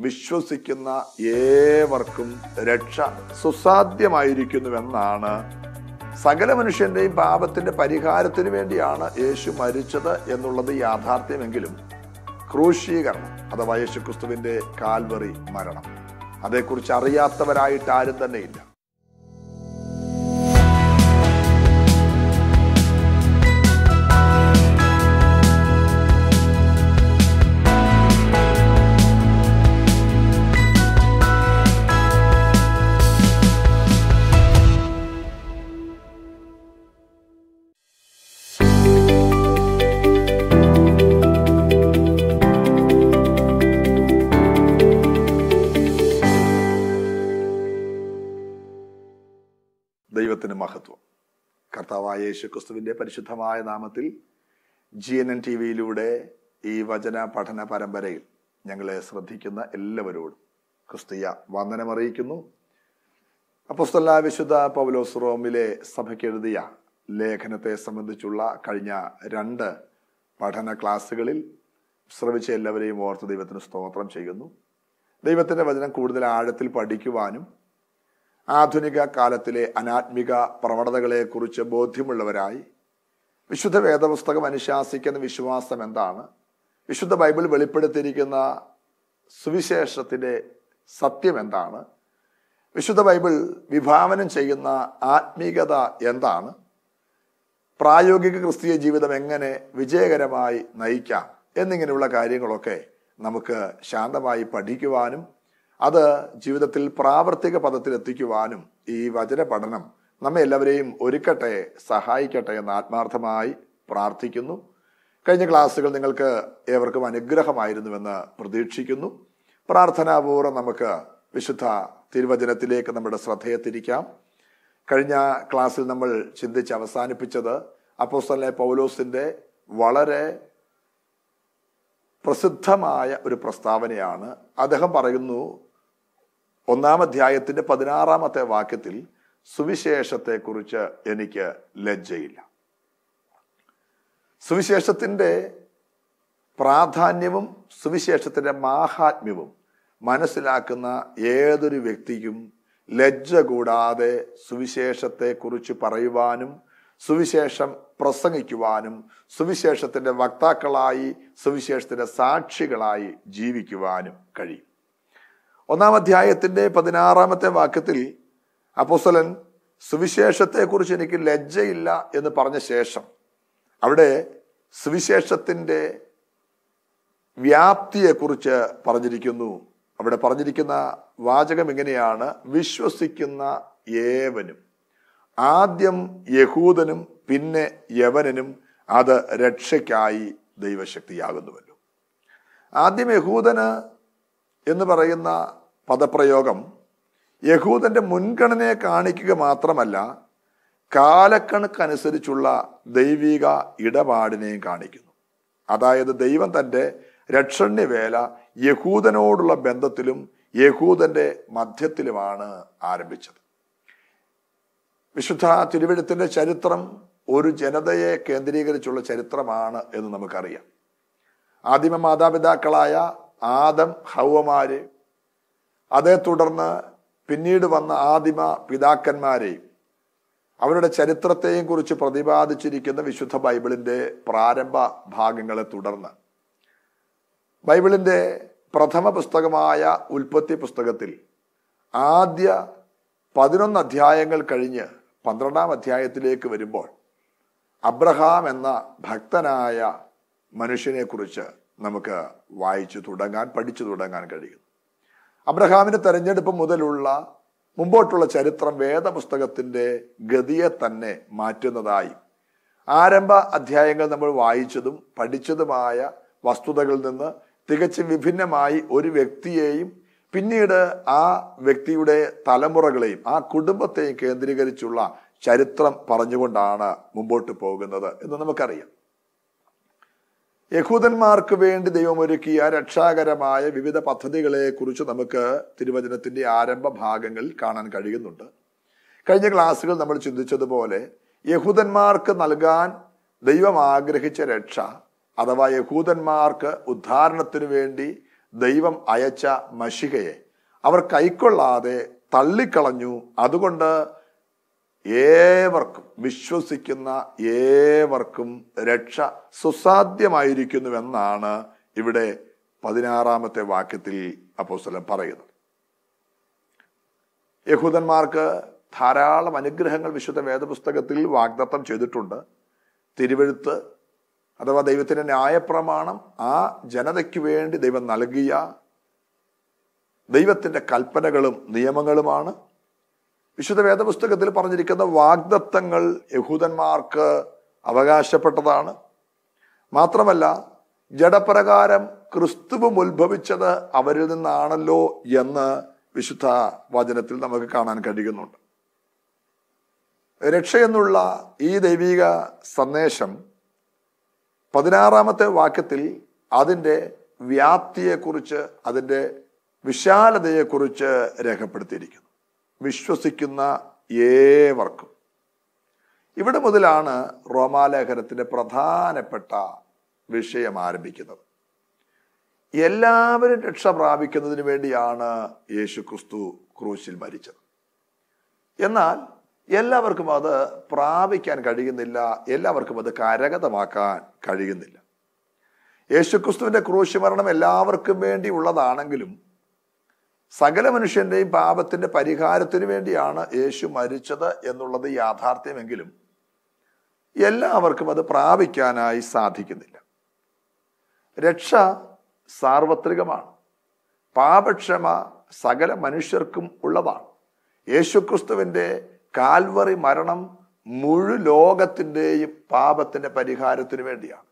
വിശ്വസിക്കുന്ന ഏവർക്കും രക്ഷ സുസാധ്യമായിരിക്കുന്നുവെന്നാണ് സകല മനുഷ്യന്റെയും പാപത്തിന്റെ പരിഹാരത്തിന് വേണ്ടിയാണ് യേശു മരിച്ചത് എന്നുള്ളത് യാഥാർത്ഥ്യമെങ്കിലും ക്രൂശീകരണം അഥവാ യേശുക്രിസ്തുവിന്റെ കാൽവറി മരണം. അതേക്കുറിച്ച് അറിയാത്തവരായിട്ട് ആരും തന്നെയില്ല. ദൈവത്തിന് മഹത്വം. കർത്താവായ യേശു ക്രിസ്തുവിന്റെ പരിശുദ്ധമായ നാമത്തിൽ ജി എൻ എൻ ടി വിയിലൂടെ ഈ വചന പഠന പരമ്പരയിൽ ഞങ്ങളെ ശ്രദ്ധിക്കുന്ന എല്ലാവരോടും ക്രിസ്തീയ വന്ദനമറിയിക്കുന്നു അപ്പോസ്തല വിശുദ്ധ പൗലോസ് റോമിലെ സഭയ്ക്കെഴുതിയ ലേഖനത്തെ സംബന്ധിച്ചുള്ള കഴിഞ്ഞ രണ്ട് പഠന ക്ലാസ്സുകളിൽ ശ്രമിച്ച എല്ലാവരെയും ഓർത്ത് ദൈവത്തിന് സ്തോത്രം ചെയ്യുന്നു. ദൈവത്തിന്റെ വചനം കൂടുതൽ ആഴത്തിൽ പഠിക്കുവാനും ആധുനിക കാലത്തിലെ അനാത്മിക പ്രവണതകളെ കുറിച്ച് ബോധ്യമുള്ളവരായി വിശുദ്ധ വേദപുസ്തകം അനുശാസിക്കുന്ന വിശ്വാസം എന്താണ്? വിശുദ്ധ ബൈബിൾ വെളിപ്പെടുത്തിയിരിക്കുന്ന സുവിശേഷത്തിന്റെ സത്യം എന്താണ്? വിശുദ്ധ ബൈബിൾ വിഭാവനം ചെയ്യുന്ന ആത്മീകത എന്താണ്? പ്രായോഗിക ക്രിസ്തീയ ജീവിതം എങ്ങനെ വിജയകരമായി നയിക്കാം? എന്നിങ്ങനെയുള്ള കാര്യങ്ങളൊക്കെ നമുക്ക് ശാന്തമായി പഠിക്കുവാനും അത് ജീവിതത്തിൽ പ്രാവർത്തിക പദത്തിൽ എത്തിക്കുവാനും ഈ വചന പഠനം നമ്മെ എല്ലാവരെയും ഒരുക്കട്ടെ സഹായിക്കട്ടെ എന്ന് ആത്മാർത്ഥമായി പ്രാർത്ഥിക്കുന്നു. കഴിഞ്ഞ ക്ലാസ്സുകൾ നിങ്ങൾക്ക് ഏവർക്കും അനുഗ്രഹമായിരുന്നുവെന്ന് പ്രതീക്ഷിക്കുന്നു. പ്രാർത്ഥനാപൂർവം നമുക്ക് വിശുദ്ധ തിരുവചനത്തിലേക്ക് നമ്മുടെ ശ്രദ്ധയെ തിരിക്കാം കഴിഞ്ഞ ക്ലാസ്സിൽ നമ്മൾ ചിന്തിച്ച് അവസാനിപ്പിച്ചത് അപ്പോസ്തലെ പൗലോസിന്റെ വളരെ പ്രസിദ്ധമായ ഒരു പ്രസ്താവനയാണ്. അദ്ദേഹം പറയുന്നു ഒന്നാം അധ്യായത്തിന്റെ പതിനാറാമത്തെ വാക്യത്തിൽ സുവിശേഷത്തെക്കുറിച്ച് എനിക്ക് ലജ്ജയില്ല. സുവിശേഷത്തിന്റെ പ്രാധാന്യവും സുവിശേഷത്തിന്റെ മാഹാത്മ്യവും മനസ്സിലാക്കുന്ന ഏതൊരു വ്യക്തിക്കും ലജ്ജ കൂടാതെ സുവിശേഷത്തെക്കുറിച്ച് പറയുവാനും സുവിശേഷം പ്രസംഗിക്കുവാനും സുവിശേഷത്തിന്റെ വക്താക്കളായി സുവിശേഷത്തിന്റെ സാക്ഷികളായി ജീവിക്കുവാനും കഴിയും. ഒന്നാം അധ്യായത്തിന്റെ പതിനാറാമത്തെ വാക്യത്തിൽ അപ്പോസ്തലൻ സുവിശേഷത്തെക്കുറിച്ച് എനിക്ക് ലജ്ജയില്ല എന്ന് പറഞ്ഞ ശേഷം അവിടെ സുവിശേഷത്തിന്റെ വ്യാപ്തിയെക്കുറിച്ച് പറഞ്ഞിരിക്കുന്നു. അവിടെ പറഞ്ഞിരിക്കുന്ന വാചകം എങ്ങനെയാണ്? വിശ്വസിക്കുന്ന ഏവനും ആദ്യം യഹൂദനും പിന്നെ യവനനും അത് രക്ഷയ്ക്കായി ദൈവശക്തിയാകുന്നുവല്ലോ. ആദ്യം യഹൂദന് എന്ന് പറയുന്ന പദപ്രയോഗം യഹൂദന്റെ മുൻഗണനയെ കാണിക്കുക മാത്രമല്ല കാലക്കണക്കനുസരിച്ചുള്ള ദൈവിക ഇടപാടിനെയും കാണിക്കുന്നു. അതായത് ദൈവം തന്റെ രക്ഷണ്യവേല യഹൂദനോടുള്ള ബന്ധത്തിലും യഹൂദന്റെ മധ്യത്തിലുമാണ് ആരംഭിച്ചത്. വിശുദ്ധ തിരുവിഴുത്തിന്റെ ചരിത്രം ഒരു ജനതയെ കേന്ദ്രീകരിച്ചുള്ള ചരിത്രമാണ് എന്ന് നമുക്കറിയാം. ആദിമ മാതാപിതാക്കളായ ആദം ഹൗവമാര് അതേ തുടർന്ന് പിന്നീട് വന്ന ആദിമ പിതാക്കന്മാരെയും അവരുടെ ചരിത്രത്തെയും കുറിച്ച് പ്രതിപാദിച്ചിരിക്കുന്ന വിശുദ്ധ ബൈബിളിന്റെ പ്രാരംഭ ഭാഗങ്ങളെ തുടർന്ന്. ബൈബിളിന്റെ പ്രഥമ പുസ്തകമായ ഉൽപ്പത്തി പുസ്തകത്തിൽ ആദ്യ പതിനൊന്ന് അധ്യായങ്ങൾ കഴിഞ്ഞ് പന്ത്രണ്ടാം അധ്യായത്തിലേക്ക് വരുമ്പോൾ അബ്രഹാം എന്ന ഭക്തനായ മനുഷ്യനെക്കുറിച്ച് നമുക്ക് വായിച്ചു തുടങ്ങാൻ പഠിച്ചു തുടങ്ങാൻ കഴിയും. അബ്രഹാമിന്റെ തെരഞ്ഞെടുപ്പ് മുതലുള്ള മുമ്പോട്ടുള്ള ചരിത്രം വേദപുസ്തകത്തിന്റെ ഗതിയെ തന്നെ മാറ്റുന്നതായി. ആരംഭ അധ്യായങ്ങൾ നമ്മൾ വായിച്ചതും പഠിച്ചതുമായ വസ്തുതകളിൽ നിന്ന് തികച്ചും വിഭിന്നമായി ഒരു വ്യക്തിയെയും പിന്നീട് ആ വ്യക്തിയുടെ തലമുറകളെയും ആ കുടുംബത്തെയും കേന്ദ്രീകരിച്ചുള്ള ചരിത്രം പറഞ്ഞുകൊണ്ടാണ് മുമ്പോട്ട് പോകുന്നത് എന്ന് നമുക്കറിയാം. യഹൂദന്മാർക്ക് വേണ്ടി ദൈവം ഒരുക്കിയ രക്ഷാകരമായ വിവിധ പദ്ധതികളെ കുറിച്ച് നമുക്ക് തിരുവചനത്തിന്റെ ആരംഭ ഭാഗങ്ങളിൽ കാണാൻ കഴിയുന്നുണ്ട്. കഴിഞ്ഞ ക്ലാസ്സുകൾ നമ്മൾ ചിന്തിച്ചതുപോലെ യഹൂദന്മാർക്ക് നൽകാൻ ദൈവം ആഗ്രഹിച്ച രക്ഷ അഥവാ യഹൂദന്മാർക്ക് ഉദ്ധാരണത്തിനു വേണ്ടി ദൈവം അയച്ച മഷികയെ അവർ കൈക്കൊള്ളാതെ തള്ളിക്കളഞ്ഞു. അതുകൊണ്ട് ഏവർക്കും വിശ്വസിക്കുന്ന ഏവർക്കും രക്ഷ സുസാധ്യമായിരിക്കുന്നുവെന്നാണ് ഇവിടെ പതിനാറാമത്തെ വാക്യത്തിൽ അപ്പോസ്തലൻ പറയുന്നത്. യഹൂദന്മാർക്ക് ധാരാളം അനുഗ്രഹങ്ങൾ വിശുദ്ധ വേദപുസ്തകത്തിൽ വാഗ്ദത്തം ചെയ്തിട്ടുണ്ട്. തിരുവെഴുത്ത് അഥവാ ദൈവത്തിന്റെ ന്യായപ്രമാണം ആ ജനതയ്ക്ക് വേണ്ടി ദൈവം നൽകിയ ദൈവത്തിന്റെ കൽപ്പനകളും നിയമങ്ങളുമാണ്. വിശുദ്ധ വേദപുസ്തകത്തിൽ പറഞ്ഞിരിക്കുന്ന വാഗ്ദത്തങ്ങൾ യഹൂദന്മാർക്ക് അവകാശപ്പെട്ടതാണ്. മാത്രമല്ല ജഡപ്രകാരം ക്രിസ്തുവും ഉത്ഭവിച്ചത് അവരിൽ നിന്നാണല്ലോ എന്ന് വിശുദ്ധ വചനത്തിൽ നമുക്ക് കാണാൻ കഴിയുന്നുണ്ട്. രക്ഷ എന്നുള്ള ഈ ദൈവിക സന്ദേശം പതിനാറാമത്തെ വാക്യത്തിൽ അതിന്റെ വ്യാപ്തിയെക്കുറിച്ച് അതിന്റെ വിശാലതയെക്കുറിച്ച് രേഖപ്പെടുത്തിയിരിക്കുന്നു. വിശ്വസിക്കുന്ന ഏവർക്കും. ഇവിടെ മുതലാണ് റോമാലേഖനത്തിന്റെ പ്രധാനപ്പെട്ട വിഷയം ആരംഭിക്കുന്നത്. എല്ലാവരും രക്ഷ പ്രാപിക്കുന്നതിന് വേണ്ടിയാണ് യേശു ക്രിസ്തു ക്രൂശിൽ മരിച്ചത്. എന്നാൽ എല്ലാവർക്കും അത് പ്രാപിക്കാൻ കഴിയുന്നില്ല എല്ലാവർക്കും അത് കരഗതമാക്കാൻ കഴിയുന്നില്ല. യേശുക്രിസ്തുവിന്റെ ക്രൂശ് മരണം എല്ലാവർക്കും വേണ്ടി ഉള്ളതാണെങ്കിലും സകല മനുഷ്യന്റെയും പാപത്തിന്റെ പരിഹാരത്തിന് വേണ്ടിയാണ് യേശു മരിച്ചത് എന്നുള്ളത് യാഥാർത്ഥ്യമെങ്കിലും എല്ലാവർക്കും അത് പ്രാപിക്കാനായി സാധിക്കുന്നില്ല. രക്ഷ സാർവത്രികമാണ്. പാപക്ഷമ സകല മനുഷ്യർക്കും ഉള്ളതാണ്. യേശുക്രിസ്തുവിന്റെ കാൽവറി മരണം മുഴു ലോകത്തിന്റെയും പാപത്തിന്റെ പരിഹാരത്തിന് വേണ്ടിയാണ്.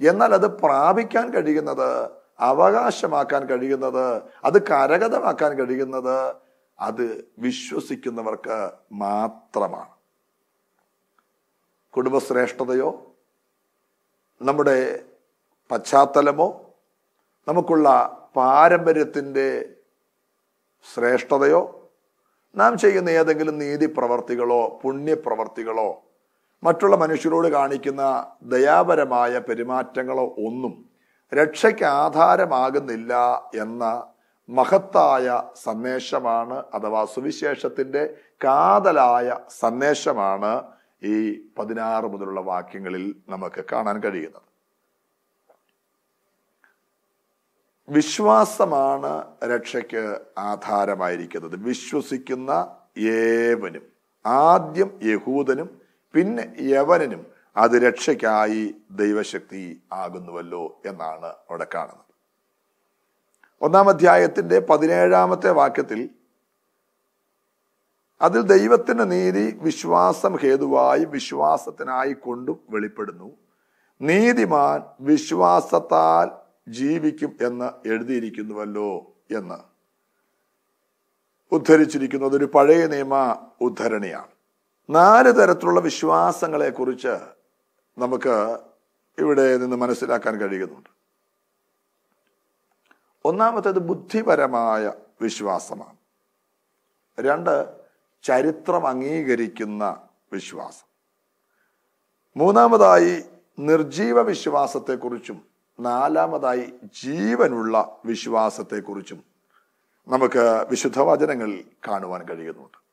എന്നാൽ അത് പ്രാപിക്കാൻ കഴിയുന്നത് അവകാശമാക്കാൻ കഴിയുന്നത് അത് കരഗതമാക്കാൻ കഴിയുന്നത് അത് വിശ്വസിക്കുന്നവർക്ക് മാത്രമാണ്. കുടുംബശ്രേഷ്ഠതയോ നമ്മുടെ പശ്ചാത്തലമോ നമുക്കുള്ള പാരമ്പര്യത്തിന്റെ ശ്രേഷ്ഠതയോ നാം ചെയ്യുന്ന ഏതെങ്കിലും നീതി പ്രവർത്തികളോ പുണ്യപ്രവർത്തികളോ മറ്റുള്ള മനുഷ്യരോട് കാണിക്കുന്ന ദയാപരമായ പെരുമാറ്റങ്ങളോ ഒന്നും രക്ഷയ്ക്ക് ആധാരമാകുന്നില്ല എന്ന മഹത്തായ സന്ദേശമാണ് അഥവാ സുവിശേഷത്തിന്റെ കാതലായ സന്ദേശമാണ് ഈ പതിനാറ് മുതലുള്ള വാക്യങ്ങളിൽ നമുക്ക് കാണാൻ കഴിയുന്നത്. വിശ്വാസമാണ് രക്ഷയ്ക്ക് ആധാരമായിരിക്കുന്നത്. വിശ്വസിക്കുന്ന ഏവനും ആദ്യം യഹൂദനും പിന്നെ യവനനും അത് രക്ഷയ്ക്കായി ദൈവശക്തി ആകുന്നുവല്ലോ എന്നാണ് അവിടെ കാണുന്നത്. ഒന്നാം അധ്യായത്തിന്റെ പതിനേഴാമത്തെ വാക്യത്തിൽ അതിൽ ദൈവത്തിന്റെ നീതി വിശ്വാസം ഹേതുവായി വിശ്വാസത്തിനായി കൊണ്ടും വെളിപ്പെടുന്നു. നീതിമാൻ വിശ്വാസത്താൽ ജീവിക്കും എന്ന് എഴുതിയിരിക്കുന്നുവല്ലോ എന്ന്. ഉദ്ധരിച്ചിരിക്കുന്നത് ഒരു പഴയ നിയമ ഉദ്ധരണിയാണ്. നാല് തരത്തിലുള്ള വിശ്വാസങ്ങളെ കുറിച്ച് നമുക്ക് ഇവിടെ നിന്ന് മനസ്സിലാക്കാൻ കഴിയുന്നുണ്ട്. ഒന്നാമത്തേത് ബുദ്ധിപരമായ വിശ്വാസമാണ്. രണ്ട് ചരിത്രം അംഗീകരിക്കുന്ന വിശ്വാസം. മൂന്നാമതായി നിർജീവ വിശ്വാസത്തെക്കുറിച്ചും നാലാമതായി ജീവനുള്ള വിശ്വാസത്തെക്കുറിച്ചും നമുക്ക് വിശുദ്ധവചനങ്ങളിൽ കാണുവാൻ കഴിയുന്നുണ്ട്.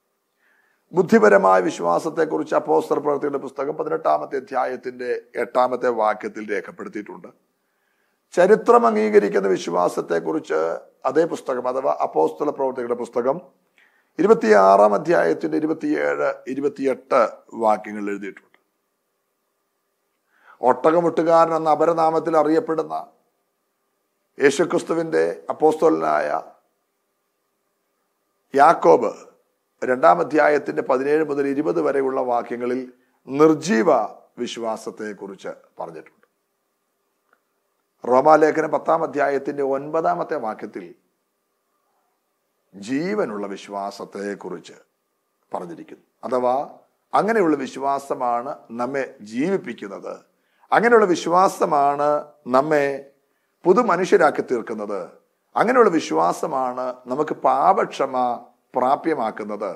ബുദ്ധിപരമായ വിശ്വാസത്തെക്കുറിച്ച് അപ്പോസ്തർ പ്രവർത്തിയുടെ പുസ്തകം പതിനെട്ടാമത്തെ അധ്യായത്തിന്റെ എട്ടാമത്തെ വാക്യത്തിൽ രേഖപ്പെടുത്തിയിട്ടുണ്ട്. ചരിത്രം അംഗീകരിക്കുന്ന വിശ്വാസത്തെക്കുറിച്ച് അതേ പുസ്തകം അഥവാ അപ്പോസ്തല പ്രവർത്തികളുടെ പുസ്തകം ഇരുപത്തിയാറാം അധ്യായത്തിന്റെ ഇരുപത്തിയേഴ് ഇരുപത്തിയെട്ട് വാക്യങ്ങൾ എഴുതിയിട്ടുണ്ട്. ഒട്ടകമുട്ടുകാരൻ എന്ന അപരനാമത്തിൽ അറിയപ്പെടുന്ന യേശുക്രിസ്തുവിന്റെ അപ്പോസ്തോലനായ യാക്കോബ് രണ്ടാം അധ്യായത്തിന്റെ പതിനേഴ് മുതൽ ഇരുപത് വരെയുള്ള വാക്യങ്ങളിൽ നിർജീവ വിശ്വാസത്തെ കുറിച്ച് പറഞ്ഞിട്ടുണ്ട്. റോമാലേഖനം പത്താം അധ്യായത്തിന്റെ ഒൻപതാമത്തെ വാക്യത്തിൽ ജീവനുള്ള വിശ്വാസത്തെക്കുറിച്ച് പറഞ്ഞിരിക്കുന്നു. അഥവാ അങ്ങനെയുള്ള വിശ്വാസമാണ് നമ്മെ ജീവിപ്പിക്കുന്നത്. അങ്ങനെയുള്ള വിശ്വാസമാണ് നമ്മെ പുതുമനുഷ്യരാക്കി തീർക്കുന്നത്. അങ്ങനെയുള്ള വിശ്വാസമാണ് നമുക്ക് പാപക്ഷമ പ്രാപ്യമാക്കുന്നത്.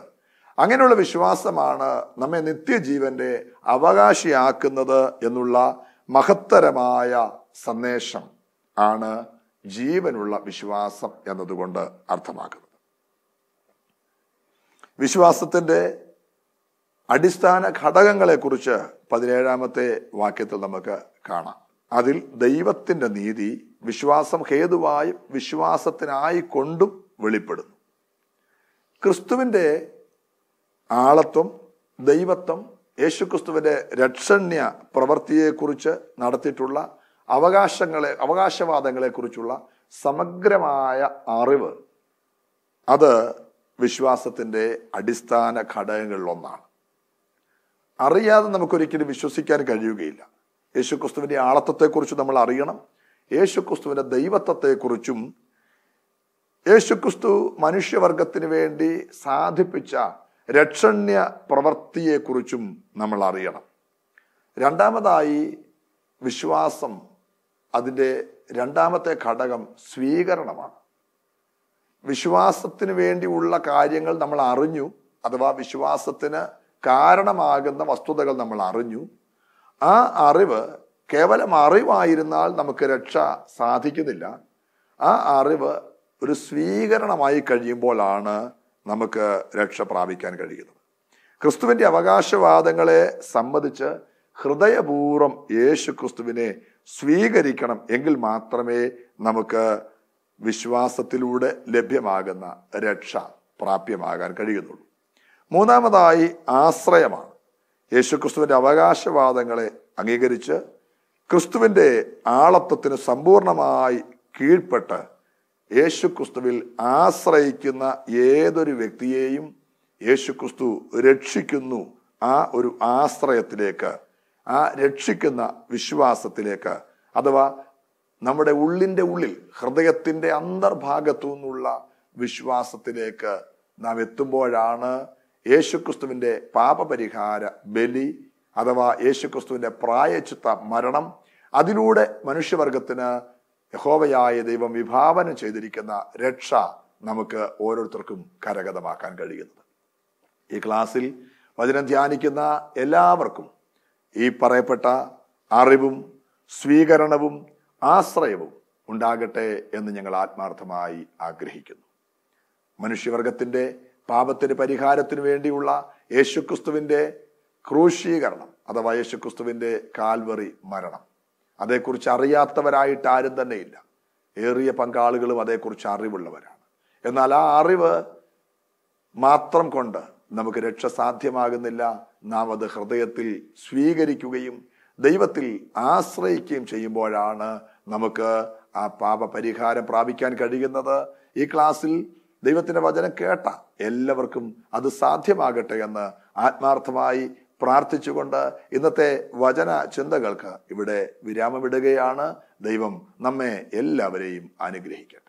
അങ്ങനെയുള്ള വിശ്വാസമാണ് നമ്മെ നിത്യജീവന്റെ അവകാശിയാക്കുന്നത് എന്നുള്ള മഹത്തരമായ സന്ദേശം ആണ് ജീവനുള്ള വിശ്വാസം എന്നതുകൊണ്ട് അർത്ഥമാക്കുന്നത്. വിശ്വാസത്തിന്റെ അടിസ്ഥാന ഘടകങ്ങളെക്കുറിച്ച് പതിനേഴാമത്തെ വാക്യത്തിൽ നമുക്ക് കാണാം. അതിൽ ദൈവത്തിന്റെ നീതി വിശ്വാസം ഹേതുവായും വിശ്വാസത്തിനായി കൊണ്ടും വെളിപ്പെടുന്നു. ക്രിസ്തുവിന്റെ ആളത്വം ദൈവത്വം യേശുക്രിസ്തുവിന്റെ രക്ഷണ്യ പ്രവൃത്തിയെക്കുറിച്ച് നടത്തിയിട്ടുള്ള അവകാശങ്ങളെ അവകാശവാദങ്ങളെക്കുറിച്ചുള്ള സമഗ്രമായ അറിവ് അത് വിശ്വാസത്തിന്റെ അടിസ്ഥാന ഘടകങ്ങളിലൊന്നാണ്. അറിയാതെ നമുക്കൊരിക്കലും വിശ്വസിക്കാൻ കഴിയുകയില്ല. യേശുക്രിസ്തുവിന്റെ ആളത്വത്തെക്കുറിച്ച് നമ്മൾ അറിയണം. യേശുക്രിസ്തുവിന്റെ ദൈവത്വത്തെക്കുറിച്ചും യേശുക്രിസ്തു മനുഷ്യവർഗത്തിന് വേണ്ടി സാധിപ്പിച്ച രക്ഷണ്യ പ്രവൃത്തിയെക്കുറിച്ചും നമ്മൾ അറിയണം. രണ്ടാമതായി വിശ്വാസം അതിന്റെ രണ്ടാമത്തെ ഘടകം സ്വീകരണമാണ്. വിശ്വാസത്തിന് വേണ്ടിയുള്ള കാര്യങ്ങൾ നമ്മൾ അറിഞ്ഞു അഥവാ വിശ്വാസത്തിന് കാരണമാകുന്ന വസ്തുതകൾ നമ്മൾ അറിഞ്ഞു. ആ അറിവ് കേവലം അറിവായിരുന്നാൽ നമുക്ക് രക്ഷ സാധിക്കുന്നില്ല. ആ അറിവ് ഒരു സ്വീകരണമായി കഴിയുമ്പോഴാണ് നമുക്ക് രക്ഷ പ്രാപിക്കാൻ കഴിയുന്നത്. ക്രിസ്തുവിന്റെ അവകാശവാദങ്ങളെ സംബന്ധിച്ച് ഹൃദയപൂർവം യേശു ക്രിസ്തുവിനെ സ്വീകരിക്കണം എങ്കിൽ മാത്രമേ നമുക്ക് വിശ്വാസത്തിലൂടെ ലഭ്യമാകുന്ന രക്ഷ പ്രാപ്യമാകാൻ കഴിയുന്നുള്ളൂ. മൂന്നാമതായി ആശ്രയമാണ്. യേശുക്രിസ്തുവിന്റെ അവകാശവാദങ്ങളെ അംഗീകരിച്ച് ക്രിസ്തുവിന്റെ ആളത്വത്തിന് സമ്പൂർണമായി കീഴ്പ്പെട്ട് യേശുക്രിസ്തുവിൽ ആശ്രയിക്കുന്ന ഏതൊരു വ്യക്തിയെയും യേശുക്രിസ്തു രക്ഷിക്കുന്നു ആ ഒരു ആശ്രയത്തിലേക്ക് ആ രക്ഷിക്കുന്ന വിശ്വാസത്തിലേക്ക് അഥവാ നമ്മുടെ ഉള്ളിന്റെ ഉള്ളിൽ ഹൃദയത്തിന്റെ അന്തർഭാഗത്തു നിന്നുള്ള വിശ്വാസത്തിലേക്ക് നാം എത്തുമ്പോഴാണ് യേശുക്രിസ്തുവിന്റെ പാപപരിഹാര ബലി അഥവാ യേശുക്രിസ്തുവിന്റെ പ്രായച്ചിത്ത മരണം. അതിലൂടെ മനുഷ്യവർഗത്തിന് യഹോവയായ ദൈവം വിഭാവനം ചെയ്തിരിക്കുന്ന രക്ഷ നമുക്ക് ഓരോരുത്തർക്കും കരഗതമാക്കാൻ കഴിയുന്നത്. ഈ ക്ലാസ്സിൽ വചനം ധ്യാനിക്കുന്ന എല്ലാവർക്കും ഈ പറയപ്പെട്ട അറിവും സ്വീകരണവും ആശ്രയവും ഉണ്ടാകട്ടെ എന്ന് ഞങ്ങൾ ആത്മാർത്ഥമായി ആഗ്രഹിക്കുന്നു. മനുഷ്യവർഗത്തിന്റെ പാപത്തിന് പരിഹാരത്തിന് വേണ്ടിയുള്ള യേശുക്രിസ്തുവിന്റെ ക്രൂശീകരണം അഥവാ യേശുക്രിസ്തുവിന്റെ കാൽവറി മരണം അതേക്കുറിച്ച് അറിയാത്തവരായിട്ട് ആരും തന്നെ ഇല്ല ഏറിയ പങ്കാളികളും അതേക്കുറിച്ച് അറിവുള്ളവരാണ്. എന്നാൽ ആ അറിവ് മാത്രം കൊണ്ട് നമുക്ക് രക്ഷ സാധ്യമാകുന്നില്ല. നാം അത് ഹൃദയത്തിൽ സ്വീകരിക്കുകയും ദൈവത്തിൽ ആശ്രയിക്കുകയും ചെയ്യുമ്പോഴാണ് നമുക്ക് ആ പാപ പരിഹാരം പ്രാപിക്കാൻ കഴിയുന്നത്. ഈ ക്ലാസ്സിൽ ദൈവത്തിന്റെ വചനം കേട്ട എല്ലാവർക്കും അത് സാധ്യമാകട്ടെ എന്ന് ആത്മാർത്ഥമായി പ്രാർത്ഥിച്ചുകൊണ്ട് ഇന്നത്തെ വചന ചിന്തകൾക്ക് ഇവിടെ വിരാമമിടുകയാണ്. ദൈവം നമ്മെ എല്ലാവരെയും അനുഗ്രഹിക്കട്ടെ.